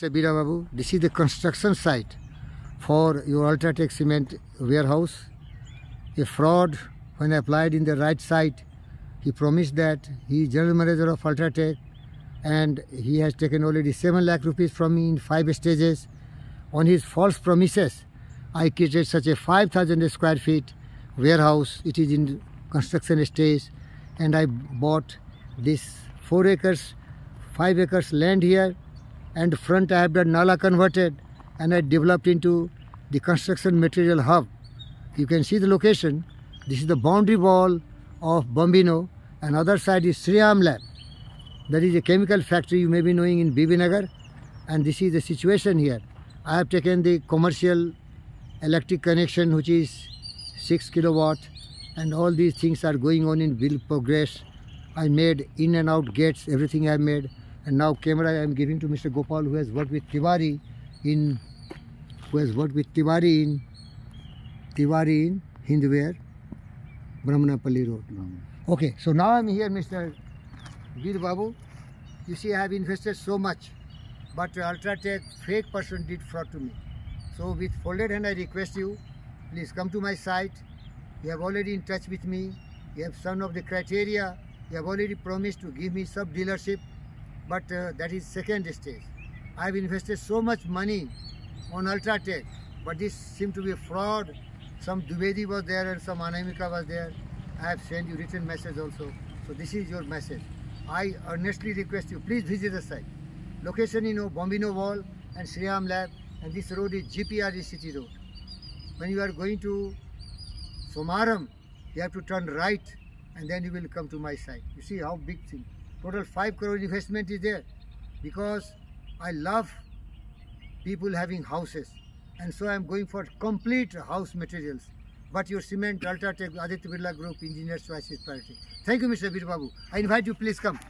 Mr. Bira Babu, this is the construction site for your Ultratech cement warehouse. A fraud when applied in the right site, he promised that he is general manager of Ultratech and he has taken already 7 lakh rupees from me in 5 stages. On his false promises, I created such a 5000 square feet warehouse. It is in construction stage and I bought this 4 acres, 5 acres land here and front I have done nala converted and I developed into the construction material hub. You can see the location. This is the boundary wall of Bombino and other side is Sriram Lab. That is a chemical factory you may be knowing in Bibinagar and this is the situation here. I have taken the commercial electric connection which is 6 kilowatt and all these things are going on in will progress. I made in and out gates, everything I made and now camera I am giving to Mr. Gopal who has worked with Tiwari in who has worked with Tiwari in Tiwari in Hindware, Brahmanapalli Road. Okay, so now I'm here, Mr. Veer Babu. You see, I have invested so much, but Ultratech fake person did fraud to me. So with folded hand, I request you, please come to my site. You have already in touch with me. You have some of the criteria. You have already promised to give me sub dealership, but uh, that is second stage. I have invested so much money on Ultratech, but this seemed to be a fraud. Some Dubedi was there and some Anamika was there. I have sent you written message also. So this is your message. I earnestly request you, please visit the site. Location you know, Bombino Wall and Sriram Lab and this road is GPRD City Road. When you are going to Somaram, you have to turn right and then you will come to my site. You see how big thing total 5 crore investment is there because I love people having houses and so I am going for complete house materials. But your cement, Ultratech, Aditya Birla Group, Engineer's Choice is priority. Thank you Mr. Birbabu. I invite you please come.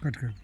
Good, good.